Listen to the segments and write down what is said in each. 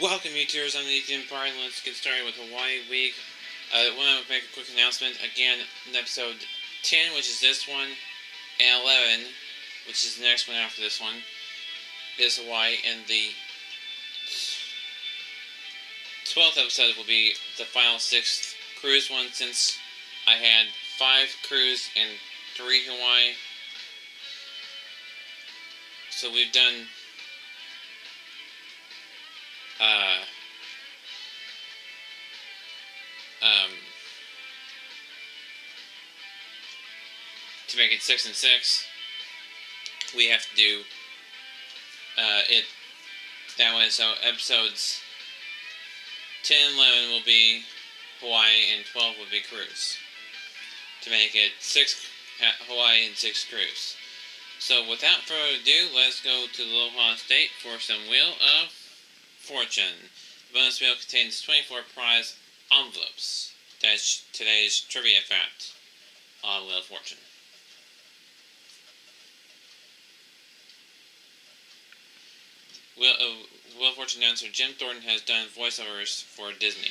Welcome, YouTubers. I'm the Ethan and let's get started with Hawaii Week. Uh, I want to make a quick announcement. Again, in episode 10, which is this one, and 11, which is the next one after this one, is Hawaii, and the 12th episode will be the final sixth cruise one, since I had five cruise and three Hawaii. So we've done uh, um, to make it six and six, we have to do uh, it that way. So episodes 10 and 11 will be Hawaii, and 12 will be cruise. To make it six Hawaii and six cruise. So without further ado, let's go to the Aloha State for some Wheel of Fortune. The bonus wheel contains 24 prize envelopes. That's today's trivia fact on Wheel of Fortune. Wheel of, uh, Wheel of Fortune announcer Jim Thornton has done voiceovers for Disney.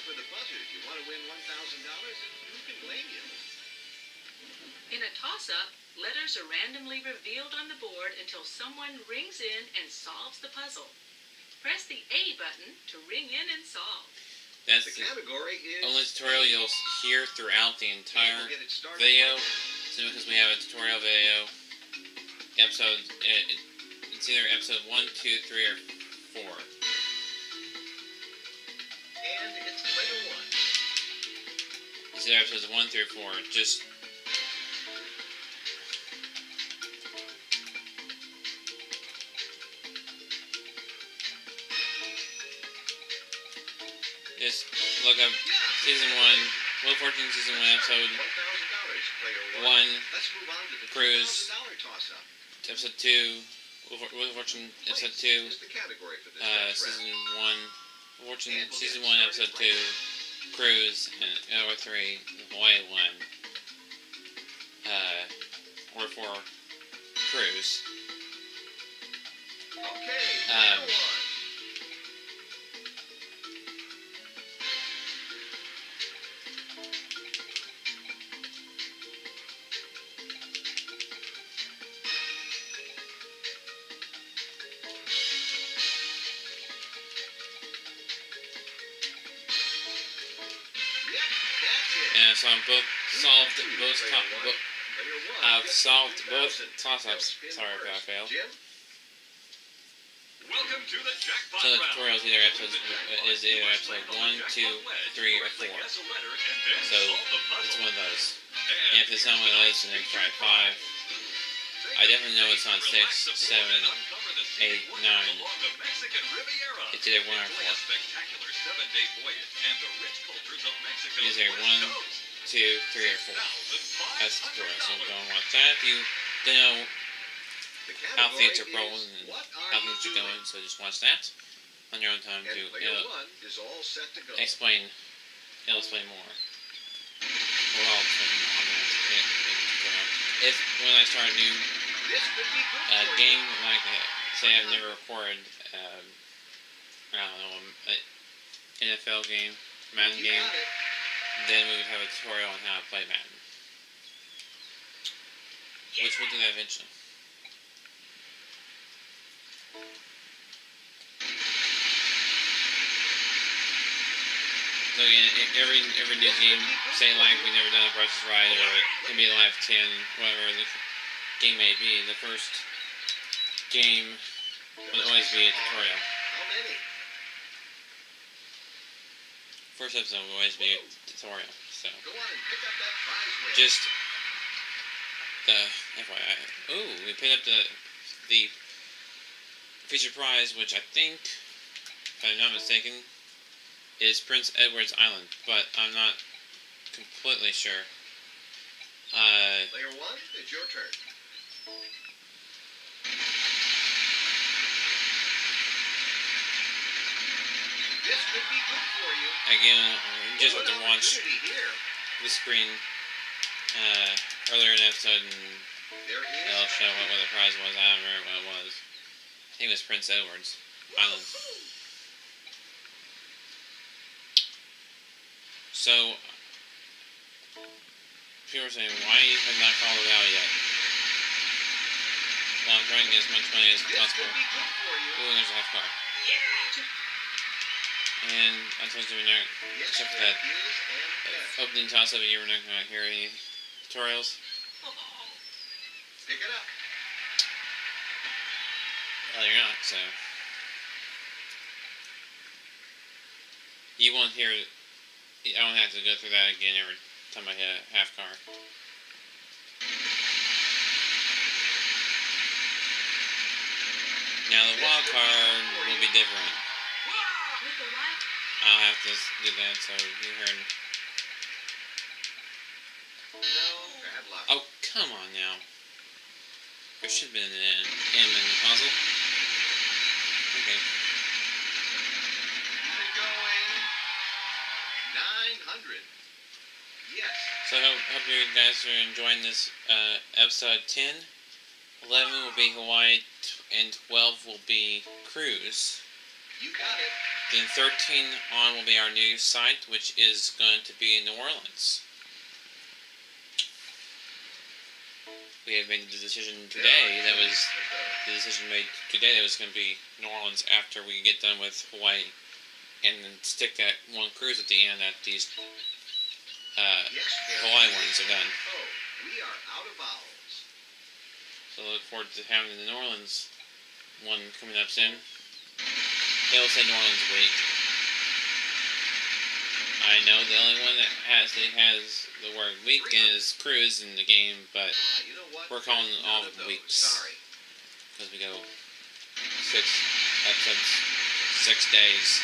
are for the buzzer. If you want to win $1,000, who can blame you? In a toss-up, letters are randomly revealed on the board until someone rings in and solves the puzzle. Press the A button to ring in and solve. That's The the category is... only tutorial you'll hear throughout the entire we'll get it started video. So because we have a tutorial video, episode it, it's either episode one, two, three, or It's either episodes one through four. Just just look up season one, Will Fortune season one episode one. on to Cruise. episode two, Will For- Fortune episode two, uh, season one, Fortune season one episode two, Cruise, and or three, the Hawaii one, uh, or four, Cruise. Okay, Um, both top, bo- I've solved both 2,000. toss-ups. Sorry if I failed. Welcome to the jackpot So the tutorial is either episodes uh, is either episode one, two, three, or four. guess a letter, and then So it's one of those. And if it's not one of those, then try five. I definitely know it's on six, seven, and uncover the scenic eight, nine. along the Mexican Riviera. It's either one or four. a spectacular seven-day voyage and the rich cultures of Mexico's Is there one. Two, three, or four. That's the tutorial. So go and watch that if you don't know The how things are rolling and how things are going. So just watch that on your own time to And player one is all set to go. explain. It'll explain more. Well, I'll explain more on that. If when I start a new This could be good uh, game, like uh, say I've never recorded, um, I don't know, an NFL game, Madden game. Then we would have a tutorial on how to play Madden. Which we'll do that eventually. So again, every every new game, say like we never done a Price is Right or it can be Live 10, whatever the game may be, the first game will always be a tutorial. How many? First episode will always be a tutorial. So Go on pick up that prize just the FYI. Ooh, we picked up the the feature prize, which I think, if I'm not mistaken, is Prince Edward's Island, but I'm not completely sure. Uh, Player one, it's your turn. This could be good for you. again, just to watch here. the screen uh, earlier in the episode, and it'll show what, what the prize was. I don't remember what it was. I think it was Prince Edward's Island. So, people are saying, why you have not called it out yet? Well, I'm trying to get as much money as possible. could be good for you. Ooh, there's a half car. And I told you we're not, except for that yes. opening toss up, you were not going to hear any tutorials. Pick it up. Well, you're not, so. You won't hear. I won't have to go through that again every time I hit a half car. Now, the wild card will be different. I'll have to do that, so you heard. No. Oh, come on now. There should have been an M in the puzzle. Okay. Going. 900. Yes. So I hope, hope you guys are enjoying this uh, episode 10. 11 will be Hawaii, and 12 will be Cruise. You got it. Then 13 on will be our new site, which is going to be in New Orleans. We have made the decision today that was the decision made today that was going to be New Orleans after we get done with Hawaii, and then stick that one cruise at the end that these uh, Hawaii ones are done. Oh, we are out of vowels. So look forward to having the New Orleans one coming up soon. They'll say New Orleans week. I know the only one that has that has the word week is cruise in the game, but? We're calling None all of those. weeks. Because we go six episodes, six days.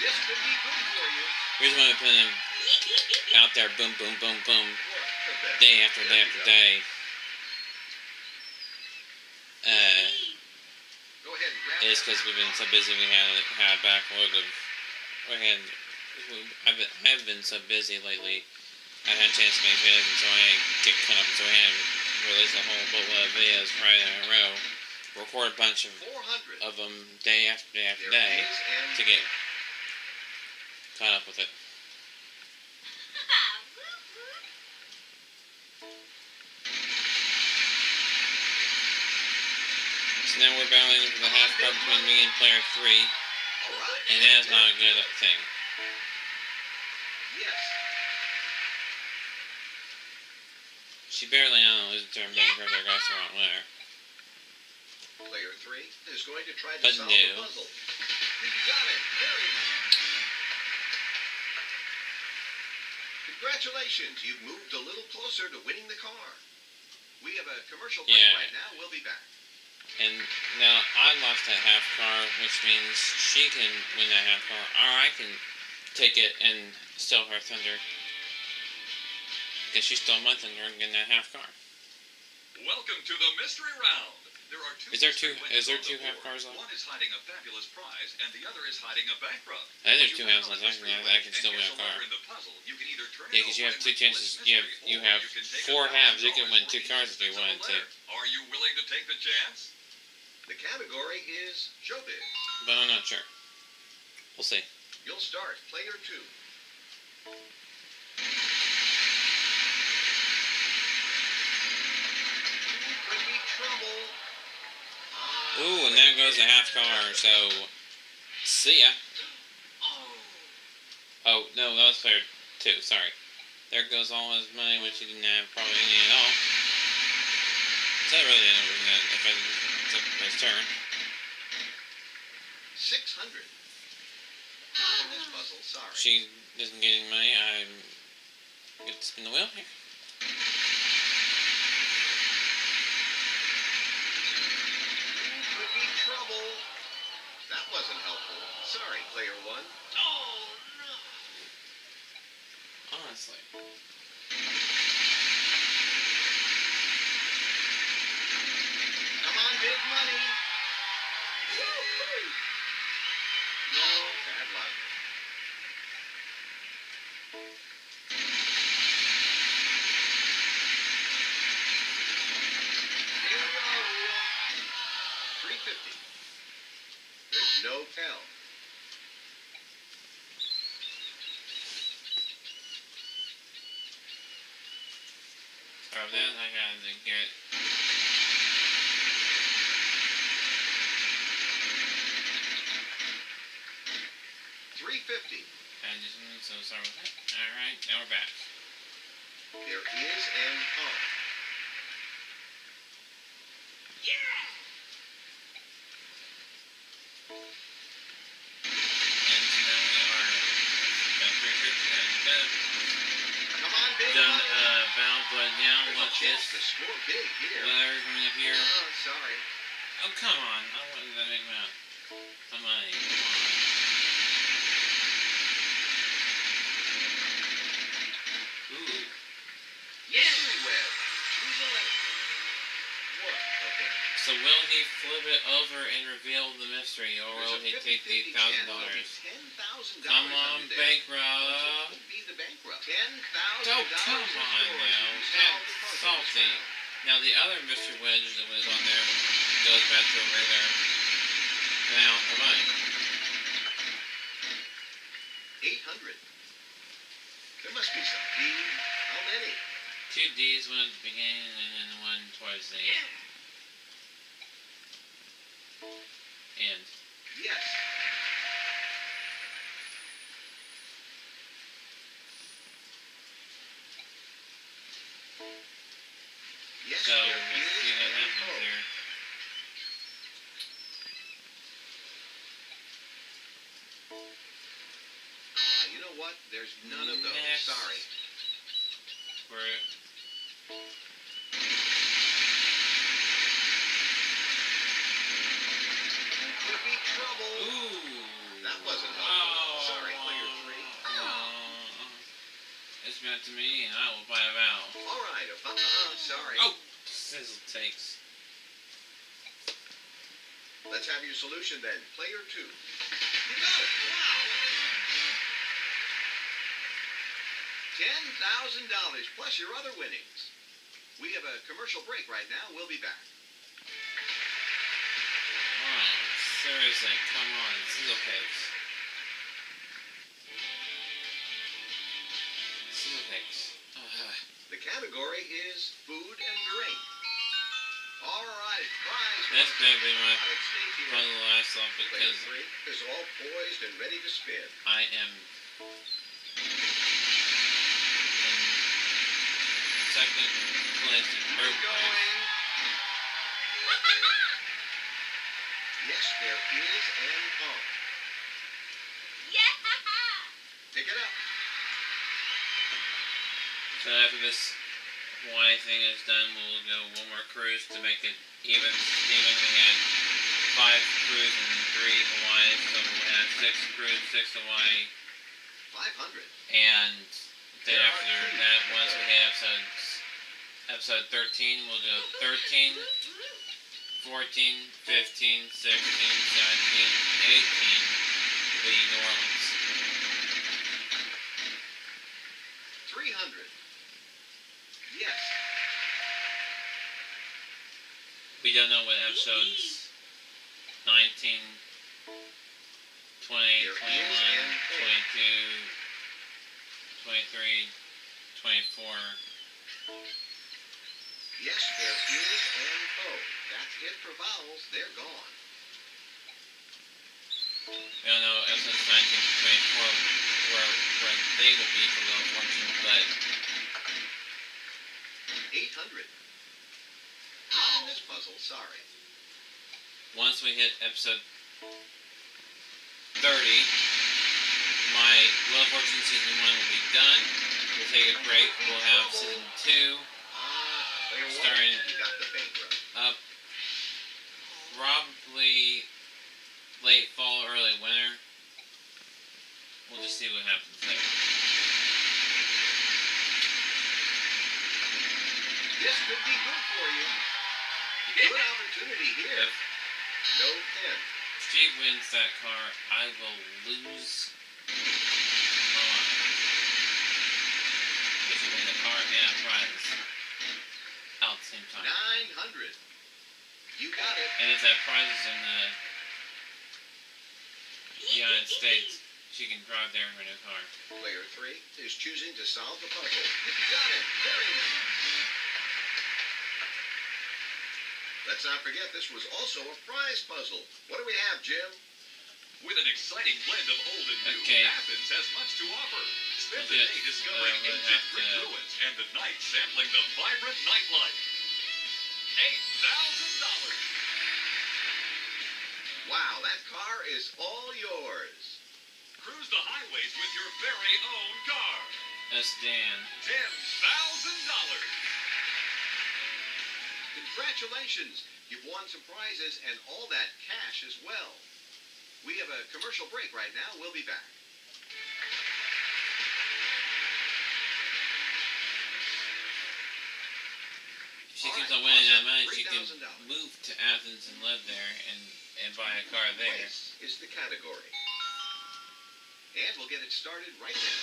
This could be good for you. We just want to put them out there, boom, boom, boom, boom, What the best. day after day after day. Uh, Go ahead and grab it's because we've been so busy. We had had a backlog of. We had. I've been, I've been so busy lately. I had a chance to make videos, and so I get caught up. So I had released a whole boatload of videos right in a row. Record a bunch of 400. of them day after day after day to get caught up with it. So now we're battling for the half car between me and player three, and that is not a good thing. Yes. She barely on lose a turn being her goes the wrong way. Player three is going to try to But solve no. the puzzle. You got it. Very nice. Congratulations. You've moved a little closer to winning the car. We have a commercial break Yeah. right now. We'll be back. And now I lost that half car, which means she can win that half car, or I can take it and steal her thunder. Because she stole my thunder and get that half car. Welcome to the mystery round. There are two Is there two- is there two the half board. cars left? One is hiding a fabulous prize, and the other is hiding a bankrupt. I think there's two you halves left. I can, I can still win a car. letter in the puzzle, you can turn it Yeah, 'cause you have two chances. You have- you have take four halves. You can win two cars if you each of the wanted to. Are you willing to take the chance? The category is showbiz. But I'm not sure. We'll see. You'll start. Player two. Could be trouble. Ooh, and there goes the half car, so see ya. Oh, no, that was player two, sorry. There goes all his money, which he didn't have probably any at all. So that really didn't that I took his turn. 600. Not in this puzzle, sorry. She isn't getting money. I get to spin the wheel here. Could be trouble. That wasn't helpful. Sorry, player one. Oh, no. Honestly. Come on, big money. No, bad luck. Here we go. 350. There's no tell. From that, I got to get. Three fifty. I just so sorry with that. All right, now we're back. There is an on. And so now we are at 350. Come on, big done uh, valve, but now There's watch this. to score big here. Coming up here. Oh, sorry. Oh, come on. I wanted to make them out. Come on. Come on. Ooh. Mystery wedge. Choose a letter. What? Okay. So will he flip it over and reveal the mystery, or There's will he take the 50-50 thousand chance there'll be dollars? Come on, bankrupt. Could be the bankrupt. Ten thousand Oh, come on now. That's salty. Now the other mystery wedge that was on there goes back to a regular amount of money. Eight hundred. There must be some D. How many? Two D's, one at the beginning and then one towards the end. Yes. Yes, So we'll see what happens there. Ah, you know what? There's none of those. Sorry. We're Could be trouble. ooh. That wasn't helpful. Oh, Oh. It's to me, and I will buy a vowel. All right. Uh, uh, sorry. Oh, sizzle takes. Let's have your solution then. Player two. You got it. Wow. Ten thousand dollars plus your other winnings. We have a commercial break right now. We'll be back. Oh, seriously, come on, sizzle cakes. The category is food and drink. All right, prize. Better be my here. last Player because three is all poised and ready to spin. I am second place in third place. going. Yes, there is an on. Pick it up. So after this Hawaii thing is done, we'll go one more cruise to make it even. Even we had five cruise and three Hawaii, so we'll have six cruise, six Hawaii, Five hundred. and then after that, once we hit episode episode 13, we'll do 13, 14, 15, 16, 17, 18, will be New Orleans. we don't know what episodes 19, 20, 21, 22, 23, 24. Yes, their ears and O. That's it for vowels. They're gone. We don't know episodes 19 24 where, where they will be for Little Fortune, but... 800 puzzle. Sorry. once we hit episode thirty, my Wheel of Fortune season one will be done. We'll take a break. We'll have season two Ah, player one, Starring- you got the bankrupt. up probably late fall, early winter. We'll just see what happens there. This could be good for you. Good opportunity here. If No pin. she wins that car, I will lose mind. If she wins the car and a prize all at the same time. 900. You got it. And if that prize is in the United States, she can drive there in her new car. Player three is choosing to solve the puzzle. You got it. Very nice. Let's not forget this was also a prize puzzle. What do we have, Jim? With an exciting blend of old and new, Okay. Athens has much to offer. Spend the day discovering uh, ancient Greek to- ruins and the night sampling the vibrant nightlife. Eight thousand dollars. Wow, that car is all yours. Cruise the highways with your very own car. That's Dan. Ten thousand dollars. Congratulations. You've won some prizes and all that cash as well. We have a commercial break right now. We'll be back. She All keeps right, on winning that money, she can move to Athens and live there and, and buy a car there. Place is the category. And we'll get it started right now.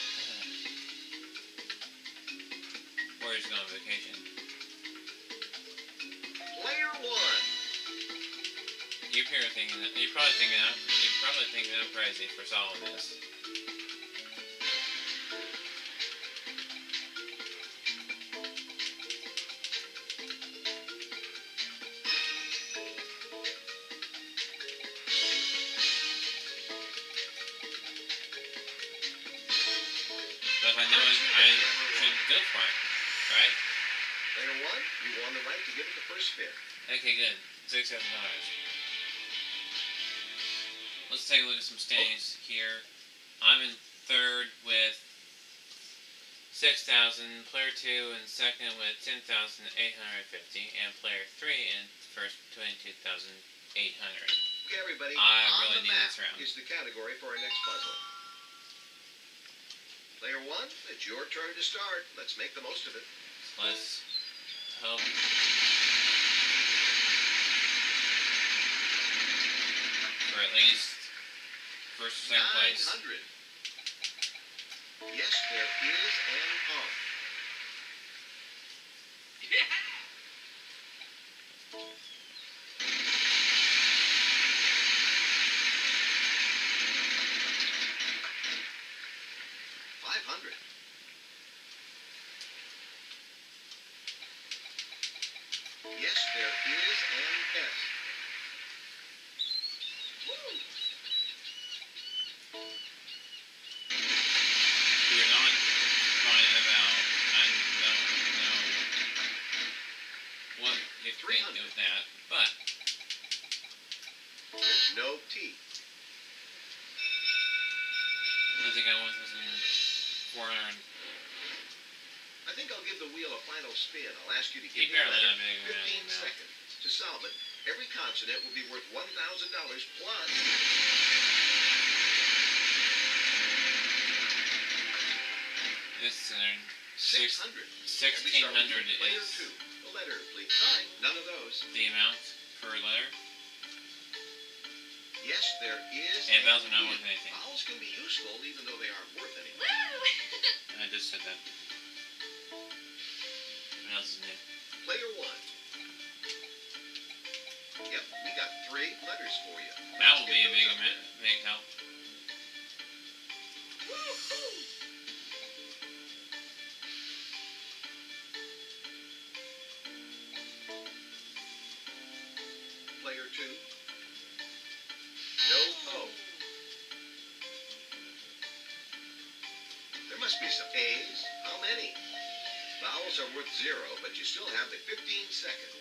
Or just go on vacation. You're here thinking that you're probably thinking I'm you're probably thinking I'm crazy for solving this. But I know it, I should go for it, right? Player one, you won the right to give it the first spin. Okay, good. Six thousand dollars. Let's take a look at some standings here. I'm in third with six thousand. Player two in second with ten thousand eight hundred fifty, and player three in first twenty-two thousand eight hundred. Okay, everybody. I on really the need map this round. is the category for our next puzzle. Player one, it's your turn to start. Let's make the most of it. Let's hope. For at least first or second place. 900. Yes, there is an ump. Five hundred. Yes, there is an S. We're not fine about. I don't know what you think 300. of that, but There's no T. I think I want something four hundred. I think I'll give the wheel a final spin. I'll ask you to give me a letter. had a big 15 man, seconds. To solve it, every consonant will be worth $1,000 plus. This is an six 600. sixteen hundred Player is two. The letter, please. Sorry, none of those. the amount per letter, Yes, there is. and a vowels are not worth anything. Vowels can be useful even though they aren't worth anything. Woo! I just said that. Is? Player one. Yep, we got three letters for you. That will be a big big help. Still have the 15 seconds.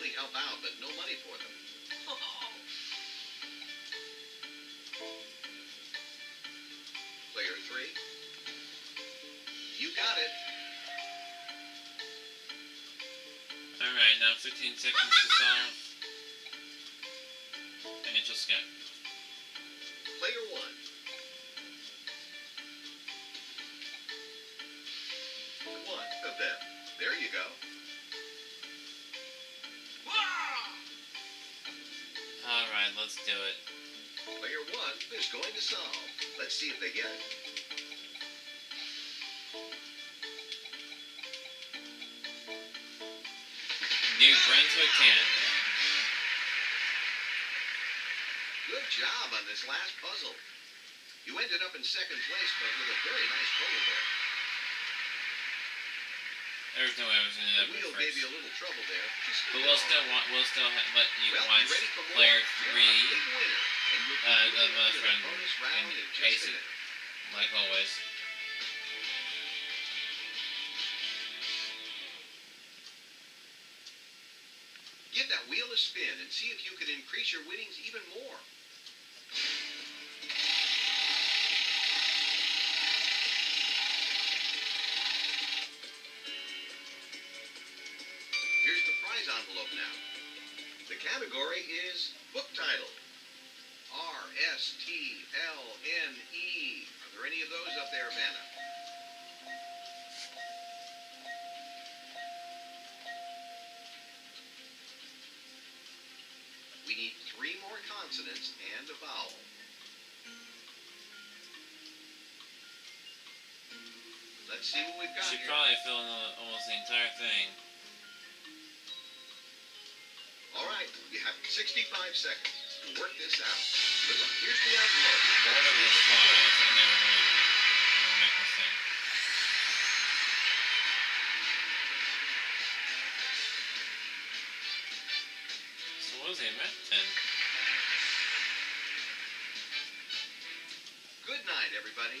Really help out, but no money for them. Player three. You got it. Alright, now 15 seconds to solve. Angel Scout. Player one. One of them. There you go. Let's do it. Player one is going to solve. Let's see if they get it. New Brunswick, Canada. Good job on this last puzzle. You ended up in second place, but with a very nice total there. There's no way I was gonna The end up wheel in gave you a little trouble there. But we'll still want, we'll still let you well, watch you ready more? player three, uh, the last round and ace it. like always. Give that wheel a spin and see if you can increase your winnings even more. Category is book title. R S T L N E. Are there any of those up there, Vanna? We need three more consonants and a vowel. Let's see what we've got Should here. probably fill in the- almost the entire thing. 65 seconds to work this out. Good luck. Here's the envelope. Lord of the Flies. I never really make this thing. So what was the event? Good night, everybody.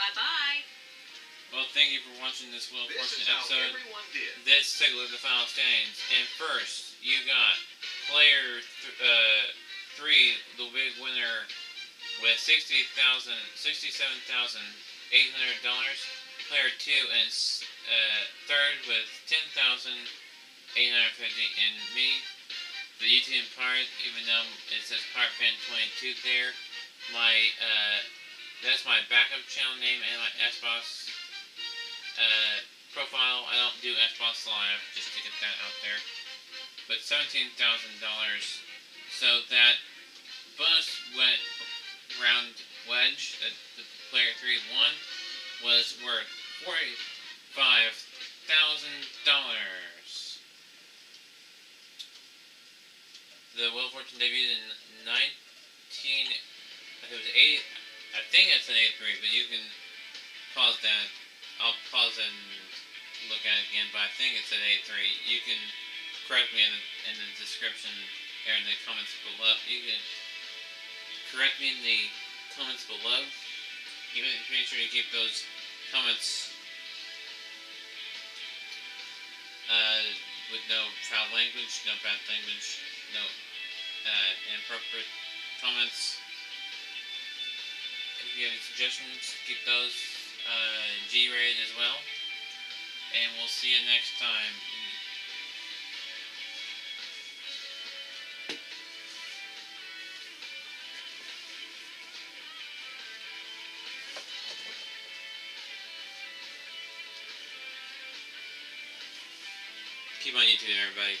Bye bye. Well, thank you for watching this Wheel of This Fortune is how episode. everyone did. This took a look at the final standings. And first, you got player th- uh, three, the big winner, with sixty thousand, sixty-seven thousand eight hundred dollars. Player two and uh, third with ten thousand eight hundred fifty. And me, the YouTube part, even though it says Part Fan Twenty Two there, my uh, that's my backup channel name and my Xbox uh, profile. I don't do Xbox Live, just to get that out there. But seventeen thousand dollars. So that bonus went round wedge that the player three won was worth forty five thousand dollars. The of Fortune debuted in nineteen. It was eight. I think it's an eighty three, but you can pause that I'll pause and look at it again, but I think it's an A3. You can correct me in the, in the description or in the comments below. You can correct me in the comments below. You make make sure you keep those comments uh, with no foul language, no bad language, no uh, inappropriate comments. If you have any suggestions, keep those uh, G-rated as well. And we'll see you next time. Keep on YouTube, everybody.